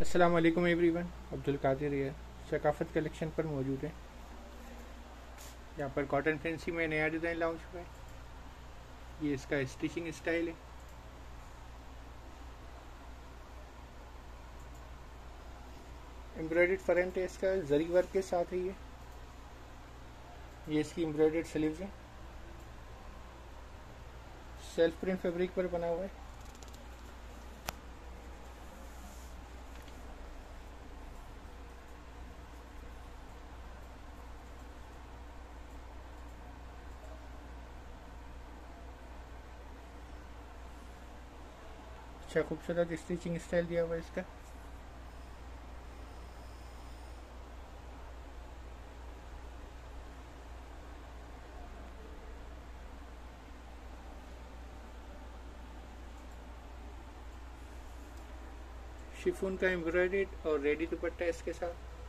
अस्सलाम वालेकुम एवरीवन अब्दुल कादिर है सकाफत कलेक्शन पर मौजूद है। यहाँ पर कॉटन फैंसी में नया डिज़ाइन लॉन्च हुआ है। ये इसका स्टिचिंग स्टाइल है। एम्ब्रॉयड फ्रंट है इसका जरी वर्क के साथ है ये ये इसकी एम्ब्रॉयड स्लीव्स है। सेल्फ प्रिंट फैब्रिक पर बना हुआ है। अच्छा खूबसूरत स्टिचिंग स्टाइल दिया हुआ है इसका। शिफोन का एम्ब्रॉयडेड और रेडी दुपट्टा इसके साथ।